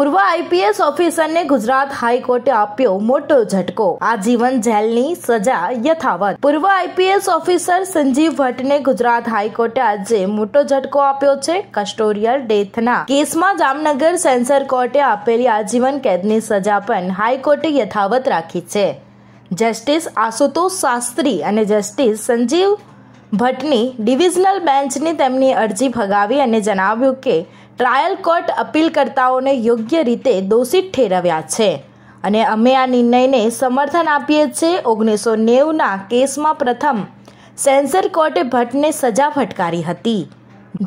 પૂર્વ આઈપીએસ ઓફિસરને ગુજરાત હાઈકોર્ટે આપ્યો મોટો ઝટકો. આજીવન જેલની સજા યથાવત. પૂર્વ આઈપીએસ ઓફિસર સંજીવ ભટ્ટને ગુજરાત હાઈકોર્ટે આજે મોટો ઝટકો આપ્યો છે કસ્ટોરિયલ ડેથના. કેસમાં જામનગર સેન્સર કોર્ટે આપેલી આજીવન કેદની સજા પણ હાઈકોર્ટે યથાવત રાખી છે. જસ્ટિસ આશુતોષ શાસ્ત્રી અને જસ્ટિસ સંજીવ ભટ્ટની ડિવિઝનલ બેન્ચની તેમની અરજી ફગાવી અને જણાવ્યું કે ટ્રાયલ કોર્ટ અપીલકર્તાઓને યોગ્ય રીતે દોષિત ઠેરવ્યા છે. અને અમે આ નિર્ણયને સમર્થન આપીએ છીએ. ઓગણીસો નેવુંના કેસમાં પ્રથમ સેન્સર કોર્ટે ભટ્ટને સજા ફટકારી હતી.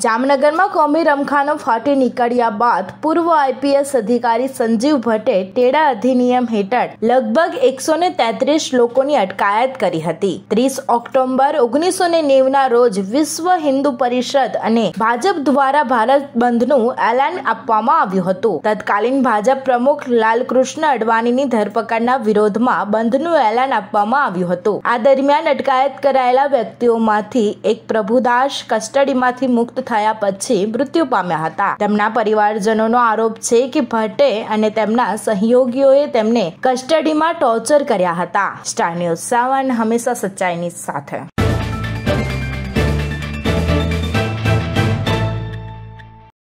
જામનગરમાં કોમી રમખાનો ફાટી નીકળ્યા બાદ પૂર્વ આઈપીએસ અધિકારી સંજીવ ભટ્ટે ટેડા અધિનિયમ હેઠળ લગભગ એકસો ને તેત્રીસ લોકોની અટકાયત કરી હતી. ત્રીસ ઓક્ટોબર ઓગણીસો ને નેવના રોજ વિશ્વ હિન્દુ પરિષદ અને ભાજપ દ્વારા ભારત બંધનું એલાન આપવામાં આવ્યું હતું. તત્કાલીન ભાજપ પ્રમુખ લાલકૃષ્ણ અડવાણીની ધરપકડના વિરોધમાં બંધનું એલાન આપવામાં આવ્યું હતું. આ દરમિયાન અટકાયત કરાયેલા વ્યક્તિઓમાંથી એક પ્રભુદાસ કસ્ટડીમાંથી મુક્ત થયા પછી મૃત્યુ પામ્યા હતા. તેમના પરિવારજનોનો આરોપ છે કે ભટ્ટે અને તેમના સહયોગીઓએ તેમને કસ્ટડીમાં ટોર્ચર કર્યા હતા. સ્ટાર ન્યૂઝ સેવન હંમેશા સચ્ચાઈની સાથે.